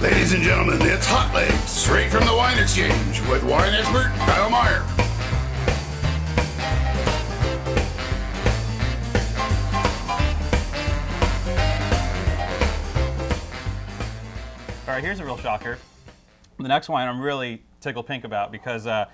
Ladies and gentlemen, it's Hot Legs, straight from the Wine Exchange, with wine expert Kyle Meyer. All right, here's a real shocker. The next wine I'm really tickled pink about because uh,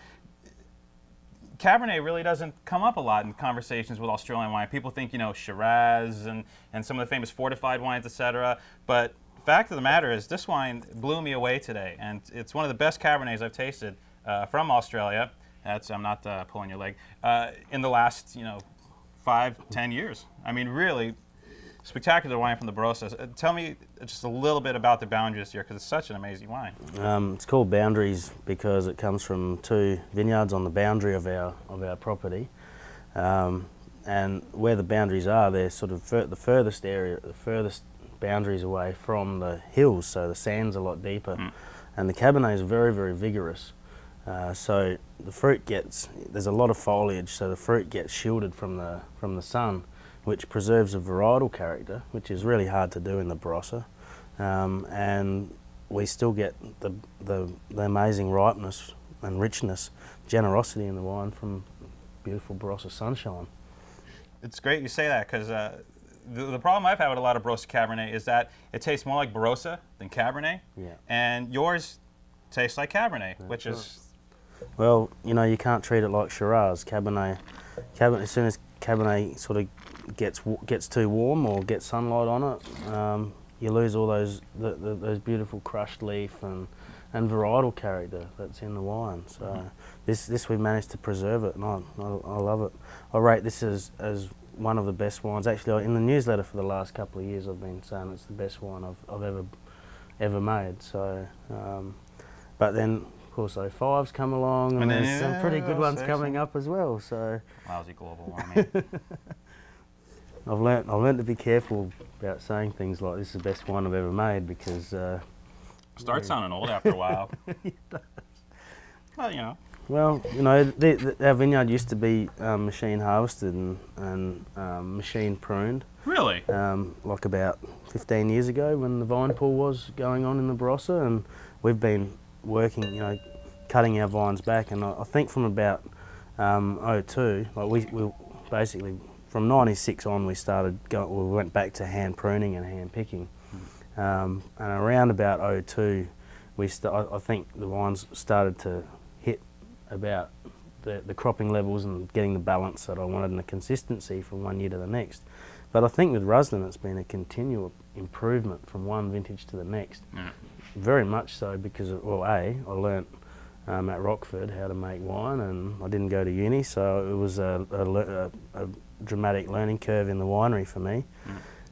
Cabernet really doesn't come up a lot in conversations with Australian wine. People think, you know, Shiraz and, and some of the famous fortified wines, etc. But fact of the matter is, this wine blew me away today, and it's one of the best Cabernets I've tasted uh, from Australia. That's I'm not uh, pulling your leg. Uh, in the last, you know, five, ten years. I mean, really spectacular wine from the Barossa. Uh, Tell me just a little bit about the boundaries here, because it's such an amazing wine. Um, it's called Boundaries because it comes from two vineyards on the boundary of our of our property, um, and where the boundaries are, they're sort of fur- the furthest area, the furthest boundaries away from the hills, so the sand's a lot deeper, and the Cabernet is very very vigorous. Uh, so the fruit gets there's a lot of foliage, so the fruit gets shielded from the from the sun, which preserves a varietal character, which is really hard to do in the Barossa, um, and we still get the, the the amazing ripeness and richness, generosity in the wine from beautiful Barossa sunshine. It's great you say that because uh, the, the problem I've had with a lot of Barossa Cabernet is that it tastes more like Barossa than Cabernet, Yeah. and yours tastes like Cabernet, which is Well, you know, you can't treat it like Shiraz. Cabernet, Cabernet. As soon as Cabernet sort of gets gets too warm or gets sunlight on it, um, you lose all those the, the, those beautiful crushed leaf and and varietal character that's in the wine. So this this we managed to preserve it, and I, I, I love it. I rate this as as one of the best wines. Actually, in the newsletter for the last couple of years, I've been saying it's the best wine I've, I've ever ever made. So, um, but then of course O5's come along, and, And there's some pretty good ones coming up as well. So lousy global warming. I've learnt I've learnt to be careful about saying things like this is the best wine I've ever made because. Uh, Starts sounding old after a while. well, you know. Well, you know, the, the, our vineyard used to be um, machine harvested and, and um, machine pruned, Really? um, like about 15 years ago when the vine pull was going on in the Barossa, and we've been working, you know, cutting our vines back, and I, I think from about um, 02, like we, we basically from 96 on we started go, we went back to hand pruning and hand picking, um, and around about 02, we st- I, think the vines started to hit about the, the cropping levels and getting the balance that I wanted and the consistency from one year to the next. But I think with Rusden, it's been a continual improvement from one vintage to the next. Yeah. Very much so because, of, well, A, I learnt um, at Rockford how to make wine and I didn't go to uni, so it was a, a, a, a dramatic learning curve in the winery for me.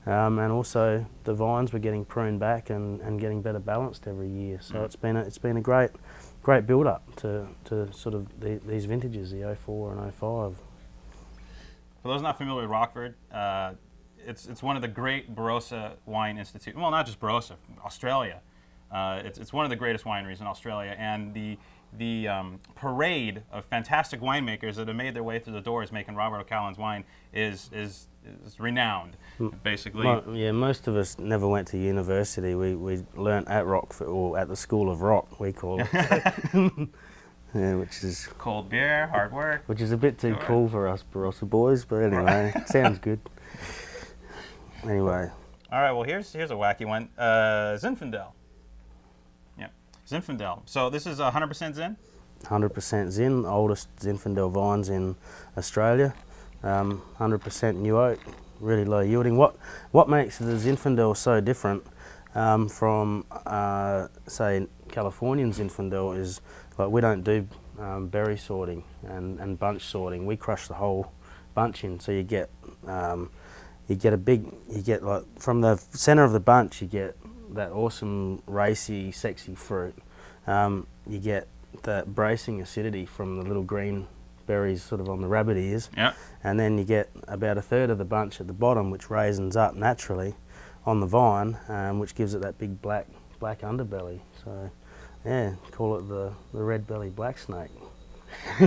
Um, and also the vines were getting pruned back and, and getting better balanced every year. So it's been a, it's been a great great build up to, to sort of the, these vintages, the 04 and 05. For those not familiar with Rockford, uh, it's, it's one of the great Barossa wine institute. Well, not just Barossa, Australia. Uh, it's, it's one of the greatest wineries in Australia, and the the um, parade of fantastic winemakers that have made their way through the doors making Robert O'Callaghan's wine is is, is renowned. Basically, Mo- yeah, most of us never went to university. We, we learnt at Rockford, or at the School of Rock, we call it. yeah, which is cold beer, hard work. which is a bit too cool for us Barossa boys, but anyway, sounds good. Anyway, All right, well here's here's a wacky one. Uh, Zinfandel. Zinfandel. So this is 100% Zin. 100% Zin, oldest Zinfandel vines in Australia. Um, 100% new oak, really low yielding. What what makes the Zinfandel so different um, from uh, say Californian Zinfandel is like we don't do um, berry sorting and, and bunch sorting. We crush the whole bunch in, so you get um, you get a big you get like from the center of the bunch you get that awesome racy sexy fruit. Um, you get that bracing acidity from the little green berries sort of on the rabbit ears Yeah. and then you get about a third of the bunch at the bottom, which raisins up naturally on the vine, um, which gives it that big black black underbelly. So, yeah, call it the, the red belly black snake.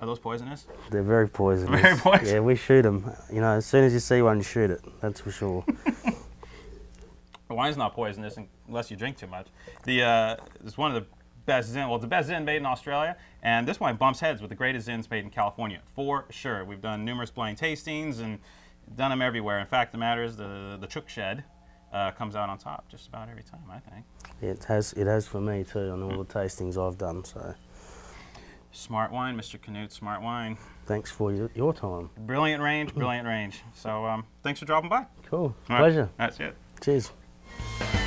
Are those poisonous? They're very poisonous. Very poisonous. Yeah, we shoot them. You know, as soon as you see one, you shoot it. That's for sure. Wine's not poisonous unless you drink too much. The uh, it's one of the best Zin. Well, it's the best Zin made in Australia, and this wine bumps heads with the greatest Zins made in California for sure. We've done numerous blind tastings and done them everywhere. In fact, the matter is the the Chook Shed uh, comes out on top just about every time. I think. It has it has for me too on all the tastings I've done. So Smart wine, Mr. Canute. Smart wine. thanks for your, your time. Brilliant range, brilliant range. So um, thanks for dropping by. Cool. All right, Pleasure. That's it. Cheers. Bye.